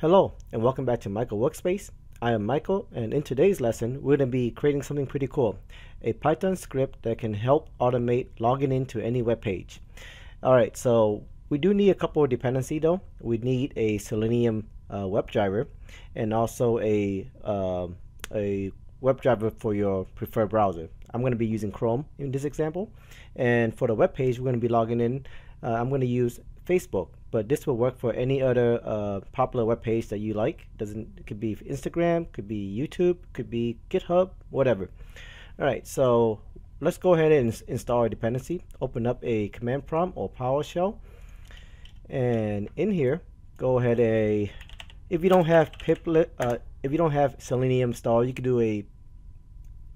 Hello and welcome back to Michael Workspace. I am Michael and in today's lesson we're going to be creating something pretty cool. A Python script that can help automate logging into any web page. Alright so we do need a couple of dependency though. We need a Selenium uh, WebDriver and also a, uh, a WebDriver for your preferred browser. I'm going to be using Chrome in this example and for the web page we're going to be logging in. Uh, I'm going to use Facebook but this will work for any other uh, popular web page that you like. Doesn't could be Instagram, could be YouTube, could be GitHub, whatever. All right, so let's go ahead and install our dependency. Open up a command prompt or PowerShell, and in here, go ahead a. If you don't have piplet, uh, if you don't have Selenium installed, you could do a.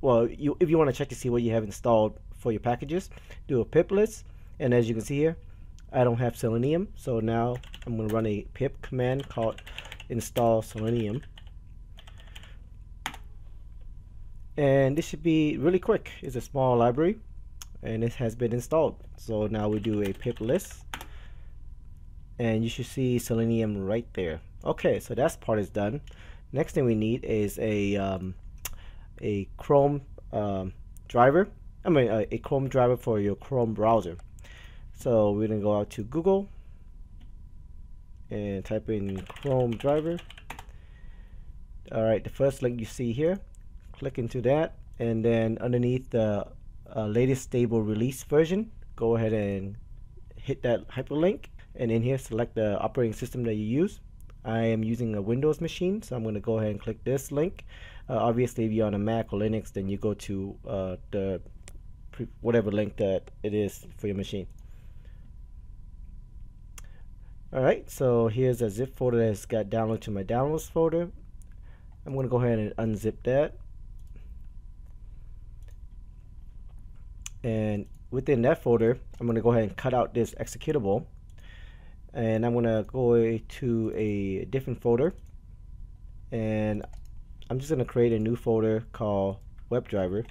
Well, you if you want to check to see what you have installed for your packages, do a pip list, and as you can see here, I don't have Selenium, so now I'm going to run a pip command called install Selenium. And this should be really quick. It's a small library and it has been installed. So now we do a pip list and you should see Selenium right there. Okay, so that part is done. Next thing we need is a um, a Chrome um, driver. I mean uh, a Chrome driver for your Chrome browser. So we're gonna go out to Google and type in Chrome driver. Alright, the first link you see here, click into that and then underneath the uh, latest stable release version, go ahead and hit that hyperlink and in here select the operating system that you use. I am using a Windows machine, so I'm going to go ahead and click this link. Uh, obviously, if you're on a Mac or Linux, then you go to uh, the whatever link that it is for your machine. Alright, so here's a zip folder that's got download to my downloads folder. I'm going to go ahead and unzip that. And within that folder, I'm going to go ahead and cut out this executable. And I'm going to go to a different folder. And I'm just going to create a new folder called WebDriver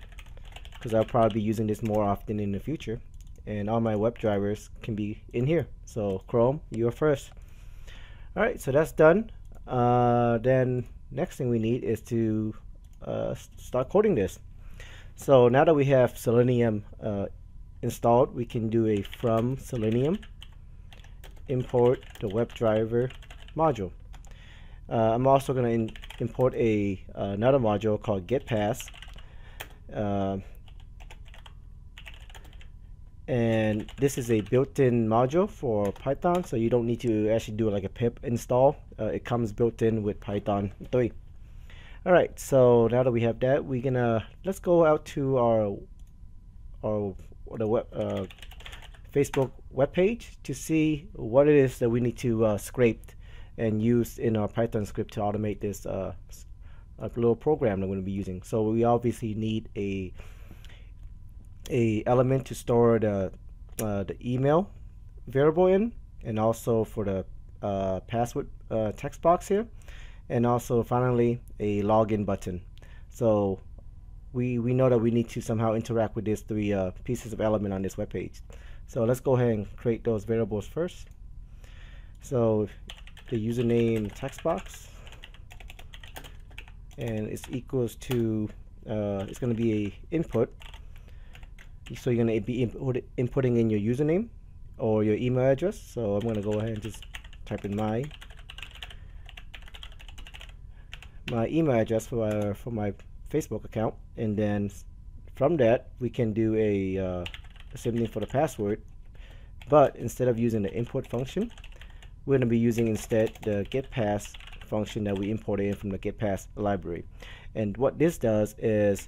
because I'll probably be using this more often in the future and all my web drivers can be in here. So Chrome you're first. Alright so that's done. Uh, then next thing we need is to uh, start coding this. So now that we have Selenium uh, installed we can do a from Selenium import the WebDriver module. Uh, I'm also going to import a another module called getPass uh, and this is a built-in module for Python so you don't need to actually do like a pip install. Uh, it comes built in with Python 3 alright so now that we have that we're gonna let's go out to our our the web uh, Facebook web page to see what it is that we need to uh, scrape and use in our Python script to automate this uh, little program that we're going to be using. So we obviously need a a element to store the uh, the email variable in and also for the uh, password uh, text box here and also finally a login button. So we we know that we need to somehow interact with these three uh, pieces of element on this web page so let's go ahead and create those variables first. So the username text box and it's equals to uh, it's going to be a input so you're going to be input, inputting in your username or your email address? So I'm going to go ahead and just type in my my email address for, uh, for my Facebook account. And then from that we can do a uh, same thing for the password. But instead of using the import function we're going to be using instead the getPass function that we imported in from the getPass library. And what this does is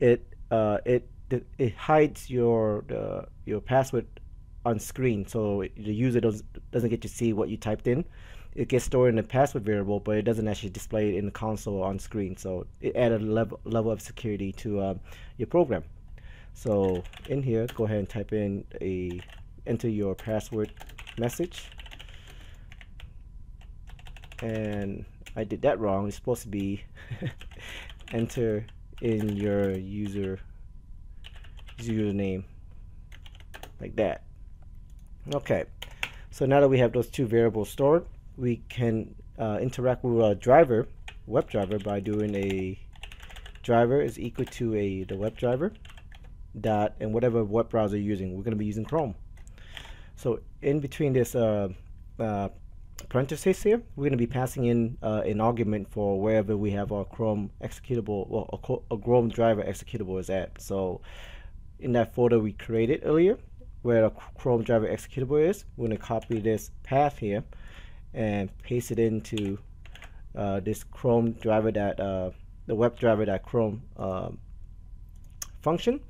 it uh, it it hides your your password on screen. So the user doesn't doesn't get to see what you typed in. It gets stored in the password variable but it doesn't actually display it in the console or on screen. So it added a level, level of security to um, your program. So in here go ahead and type in a enter your password message. And I did that wrong. It's supposed to be enter in your user username like that okay so now that we have those two variables stored we can uh, interact with our driver, WebDriver, by doing a driver is equal to a the WebDriver dot and whatever web browser you're using. We're going to be using Chrome. So in between this uh, uh, parentheses here, we're going to be passing in uh, an argument for wherever we have our Chrome executable, well, a, a Chrome driver executable is at. So in that folder we created earlier, where the Chrome driver executable is, we're going to copy this path here and paste it into uh, this Chrome driver that uh, the web driver that Chrome um, function.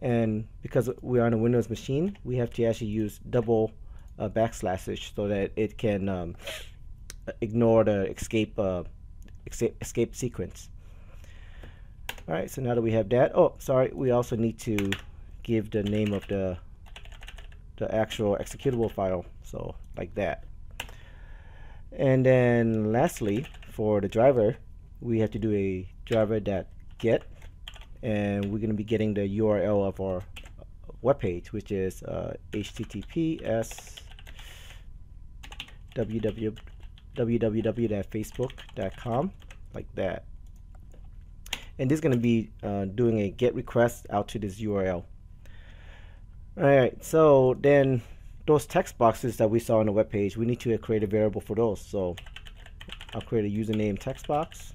And because we're on a Windows machine, we have to actually use double uh, backslashes so that it can um, ignore the escape, uh, escape escape sequence. All right, so now that we have that, oh, sorry, we also need to give the name of the the actual executable file, so like that. And then lastly, for the driver, we have to do a driver.get, and we're going to be getting the URL of our web page, which is uh, https www www.facebook.com like that and this is going to be uh, doing a get request out to this URL alright so then those text boxes that we saw on the web page we need to create a variable for those. So I'll create a username text box.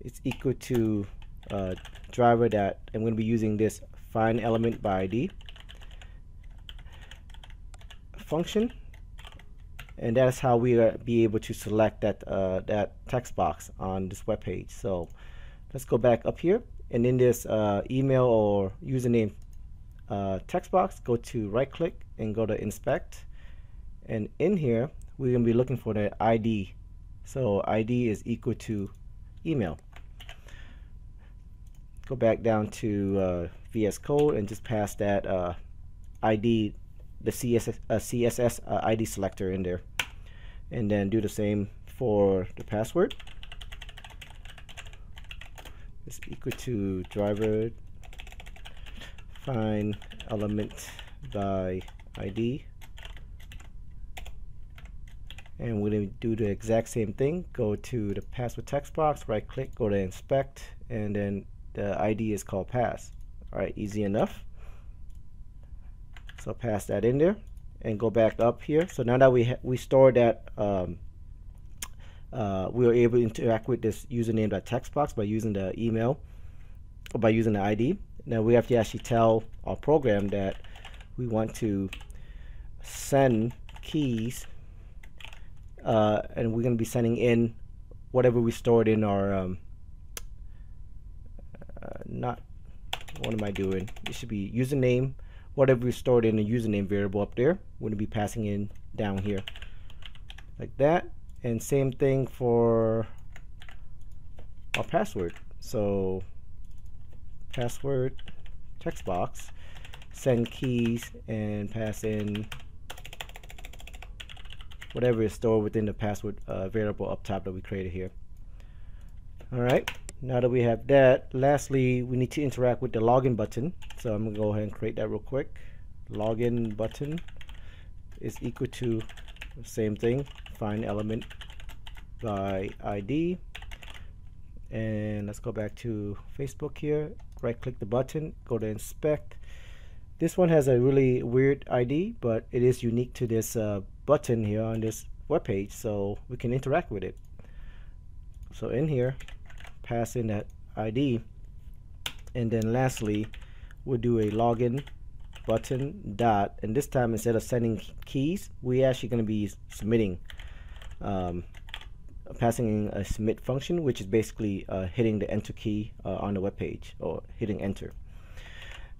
It's equal to uh, driver that I'm going to be using this find element by ID function and that's how we are be able to select that uh, that text box on this web page so let's go back up here and in this uh, email or username uh, text box go to right click and go to inspect. And in here we're gonna be looking for the ID so ID is equal to email. Go back down to uh, VS Code and just pass that uh, ID the CSS, uh, CSS uh, ID selector in there. And then do the same for the password. It's equal to driver find element by ID and we're going to do the exact same thing go to the password text box right click go to inspect and then the ID is called pass alright easy enough so pass that in there and go back up here. So now that we we store that, um, uh, we are able to interact with this username.text text box by using the email or by using the ID. Now we have to actually tell our program that we want to send keys, uh, and we're going to be sending in whatever we stored in our um, uh, not what am I doing? It should be username whatever we stored in the username variable up there we're going to be passing in down here like that and same thing for our password so password text box send keys and pass in whatever is stored within the password uh, variable up top that we created here. Alright now that we have that lastly we need to interact with the login button. So I'm gonna go ahead and create that real quick. Login button is equal to same thing find element by ID and let's go back to Facebook here right click the button go to inspect. This one has a really weird ID but it is unique to this uh, button here on this web page so we can interact with it. So in here pass in that ID and then lastly we'll do a login button dot and this time instead of sending keys we actually going to be submitting um, passing in a submit function which is basically uh, hitting the enter key uh, on the web page or hitting enter.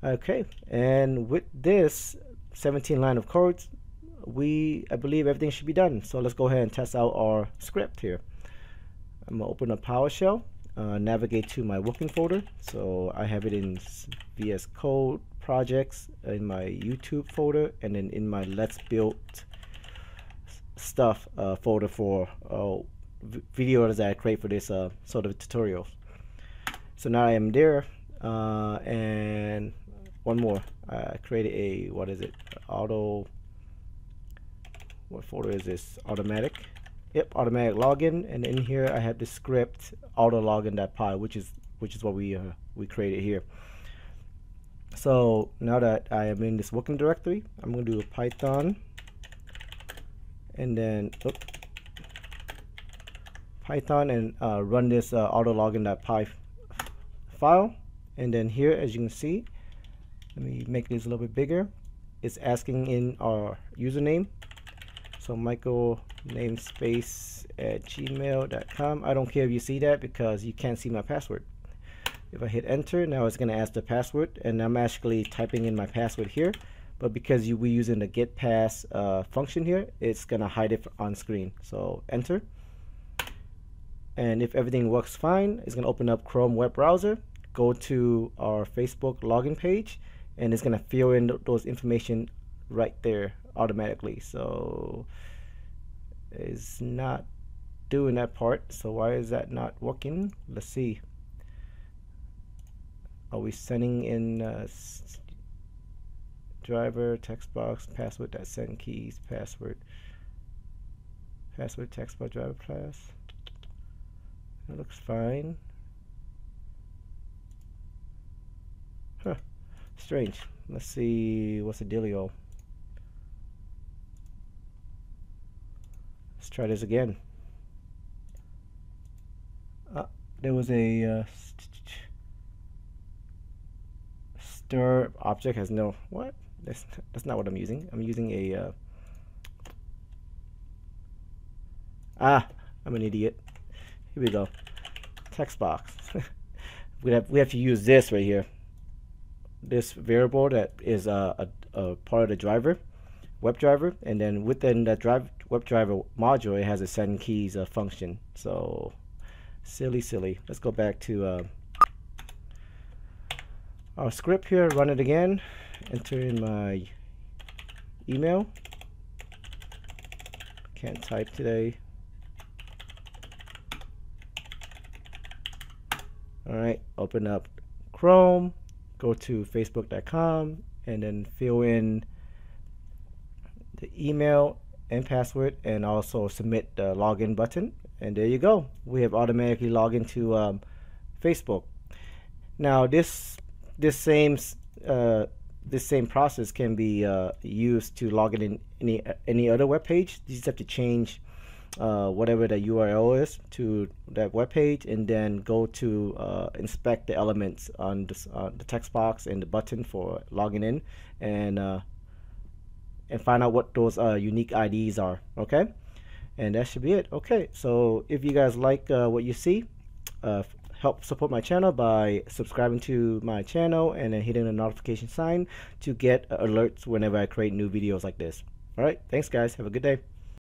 Okay and with this 17 line of code we I believe everything should be done. So let's go ahead and test out our script here. I'm gonna open up PowerShell uh, navigate to my working folder. So I have it in VS Code projects in my YouTube folder and then in my Let's Build stuff uh, folder for uh, videos that I create for this uh, sort of tutorials. So now I am there uh, and one more. I created a, what is it, auto, what folder is this, automatic. Yep automatic login. And in here I have the script auto login.py which is which is what we uh, we created here. So now that I am in this working directory I'm going to do a python. And then oops, python and uh, run this uh, auto login.py file. And then here as you can see let me make this a little bit bigger. It's asking in our username. So Michael namespace at gmail.com I don't care if you see that because you can't see my password. If I hit enter now it's going to ask the password. And I'm actually typing in my password here. But because you, we're using the get pass uh, function here it's gonna hide it on screen. So enter and if everything works fine it's gonna open up Chrome web browser go to our Facebook login page and it's gonna fill in th those information right there automatically. So it's not doing that part so why is that not working? Let's see. Are we sending in uh, driver text box password that send keys password password text box driver class that looks fine huh strange let's see what's the dealio let's try this again uh, there was a uh, str object has no what that's that's not what I'm using. I'm using a uh, ah. I'm an idiot. Here we go. Text box. we have we have to use this right here. This variable that is a, a, a part of the driver, web driver, and then within that drive web driver module, it has a send keys uh, function. So silly, silly. Let's go back to uh, our script here. Run it again enter in my email. Can't type today. Alright, open up Chrome, go to facebook.com, and then fill in the email and password and also submit the login button. And there you go. We have automatically logged into um, Facebook. Now this this same uh, this same process can be uh, used to log in in any any other web page. You just have to change uh, whatever the URL is to that web page, and then go to uh, inspect the elements on this, uh, the text box and the button for logging in, and uh, and find out what those uh, unique IDs are. Okay, and that should be it. Okay, so if you guys like what you see help support my channel by subscribing to my channel and then hitting the notification sign to get alerts whenever I create new videos like this. Alright, thanks guys. Have a good day.